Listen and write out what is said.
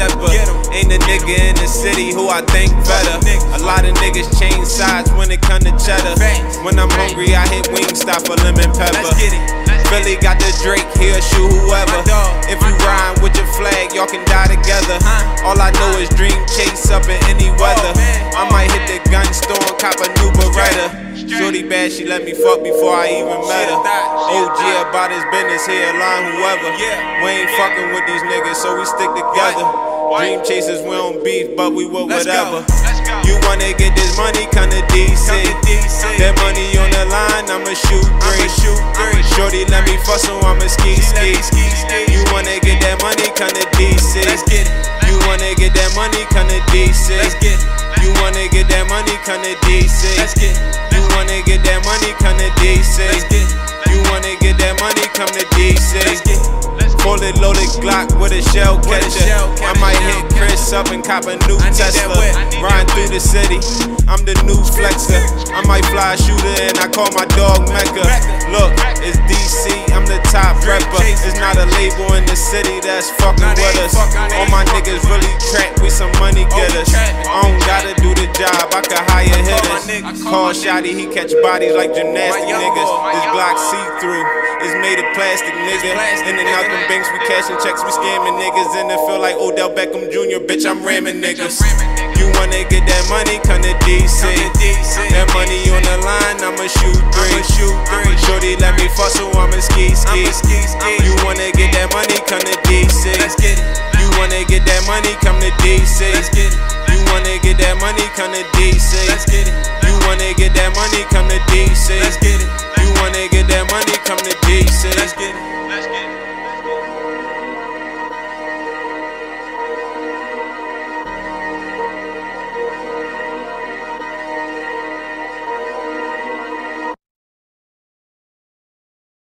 stepper. Ain't a nigga in the city who I think better. A lot of niggas change sides when it come to cheddar. When I'm hungry, I hit wings, Wingstop for lemon pepper. Philly got the Drake, he'll shoot whoever. If you rhyme with your flag, y'all can die together. All I know is dream chase up in any weather. I might hit the gun store and cop a new Beretta. Shorty bad, she let me fuck before I even met her. OG about his business, here line whoever. We ain't fucking with these niggas, so we stick together. Dream chasers, we don't beef, but we will whatever. You wanna get this money, to DC. That money on the line, I'ma shoot three. Shorty let me so I'ma ski ski. You wanna get that money, to DC. You wanna get that money, to DC. You wanna get that money, to DC. You wanna get that money, to DC. You wanna get that money, come to DC. Fully loaded Glock with a shell catcher. I might hit Chris up and cop a new Tesla. Riding through the city, I'm the new flexer. I might fly a shooter and I call my dog Mecca. Look, it's I'm the top rapper. It's not a label in the city that's fucking with us. All my niggas really trap, we some money getters. I don't gotta do the job, I can hire hitters. Call Shotty, he catch bodies like gymnastic niggas. This Glock see through, it's made of plastic, nigga. In and out them banks, we cashing checks, we scamming niggas. And it feel like Odell Beckham Jr., bitch, I'm ramming niggas. You wanna get that money, come to DC. That money on the line, I'ma shoot a ski ski. You wanna get that money, come to DC. You wanna get that money, come to DC. You wanna get that money, come to DC. You wanna get that money, come to DC. You wanna get that money, come to DC. Let's get it.